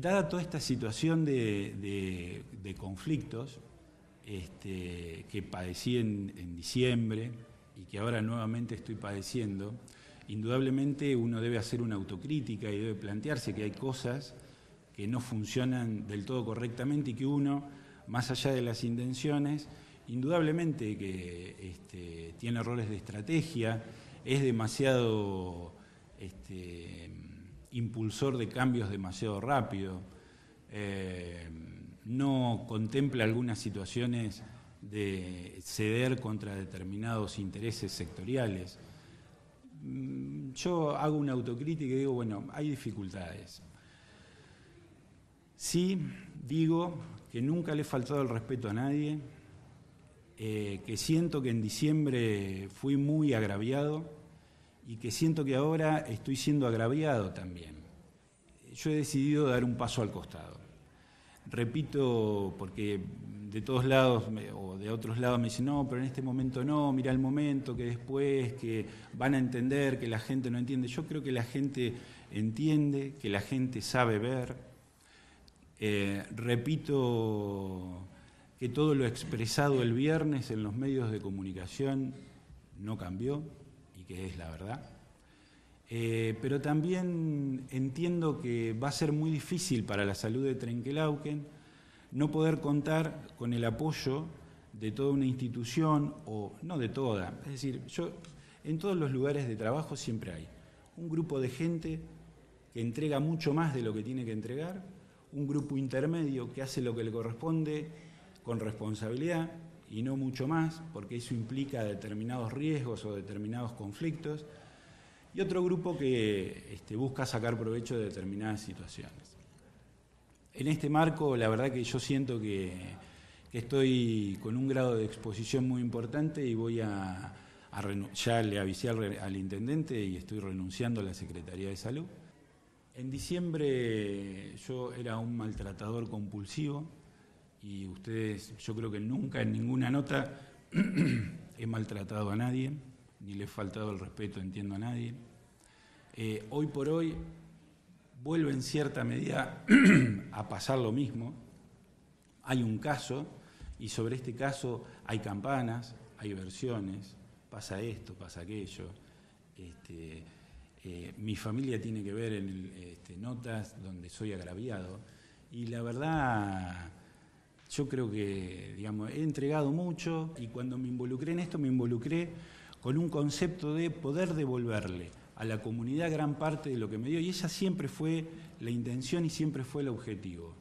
Dada toda esta situación de, conflictos este, que padecí en, diciembre y que ahora nuevamente estoy padeciendo, indudablemente uno debe hacer una autocrítica y debe plantearse que hay cosas que no funcionan del todo correctamente y que uno, más allá de las intenciones, indudablemente que este, tiene errores de estrategia, es demasiado este, impulsor de cambios demasiado rápido, eh, no contempla algunas situaciones de ceder contra determinados intereses sectoriales. Mm, yo hago una autocrítica y digo, bueno, hay dificultades. Sí, digo que nunca le he faltado el respeto a nadie, eh, que siento que en diciembre fui muy agraviado y que siento que ahora estoy siendo agraviado también. Yo he decidido dar un paso al costado. Repito, porque de todos lados o de otros lados me dicen, no, pero en este momento no, mira el momento, que después, que van a entender, que la gente no entiende. Yo creo que la gente entiende, que la gente sabe ver. Eh, repito que todo lo expresado el viernes en los medios de comunicación no cambió que es la verdad. Eh, pero también entiendo que va a ser muy difícil para la salud de Trenquelauquen no poder contar con el apoyo de toda una institución, o no de toda, es decir, yo en todos los lugares de trabajo siempre hay un grupo de gente que entrega mucho más de lo que tiene que entregar, un grupo intermedio que hace lo que le corresponde con responsabilidad, y no mucho más, porque eso implica determinados riesgos o determinados conflictos, y otro grupo que este, busca sacar provecho de determinadas situaciones. En este marco, la verdad que yo siento que, estoy con un grado de exposición muy importante y voy a, ya le avisé al, al intendente y estoy renunciando a la Secretaría de Salud. En diciembre yo era un maltratador compulsivo, y ustedes, yo creo que nunca en ninguna nota he maltratado a nadie, ni le he faltado el respeto, entiendo a nadie. Eh, hoy por hoy vuelve en cierta medida a pasar lo mismo. Hay un caso y sobre este caso hay campanas, hay versiones, pasa esto, pasa aquello. Este, eh, mi familia tiene que ver en este, notas donde soy agraviado y la verdad yo creo que, digamos, he entregado mucho y cuando me involucré en esto me involucré con un concepto de poder devolverle a la comunidad gran parte de lo que me dio y esa siempre fue la intención y siempre fue el objetivo.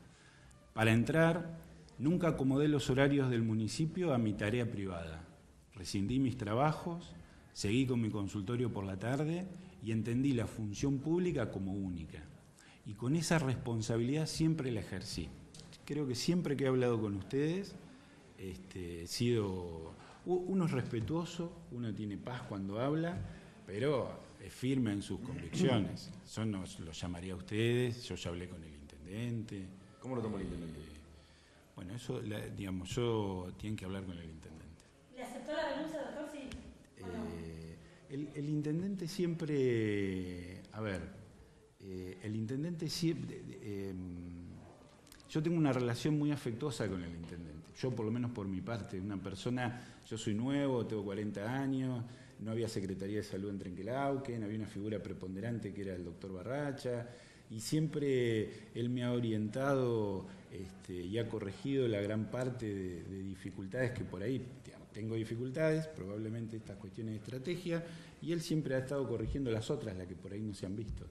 Para entrar, nunca acomodé los horarios del municipio a mi tarea privada. Rescindí mis trabajos, seguí con mi consultorio por la tarde y entendí la función pública como única. Y con esa responsabilidad siempre la ejercí creo que siempre que he hablado con ustedes, este, he sido, uno es respetuoso, uno tiene paz cuando habla, pero es firme en sus convicciones. Yo no los llamaría a ustedes, yo ya hablé con el intendente. ¿Cómo lo tomó el intendente? Eh, bueno, eso, digamos, yo tienen que hablar con el intendente. ¿Le aceptó la denuncia, doctor? Sí. Eh, el, intendente siempre, a ver, eh, el intendente siempre yo tengo una relación muy afectuosa con el intendente. Yo, por lo menos por mi parte, una persona, yo soy nuevo, tengo 40 años, no había Secretaría de Salud en Trenquelauquen, había una figura preponderante que era el doctor Barracha, y siempre él me ha orientado este, y ha corregido la gran parte de, dificultades que por ahí tengo dificultades, probablemente estas cuestiones de estrategia, y él siempre ha estado corrigiendo las otras, las que por ahí no se han visto.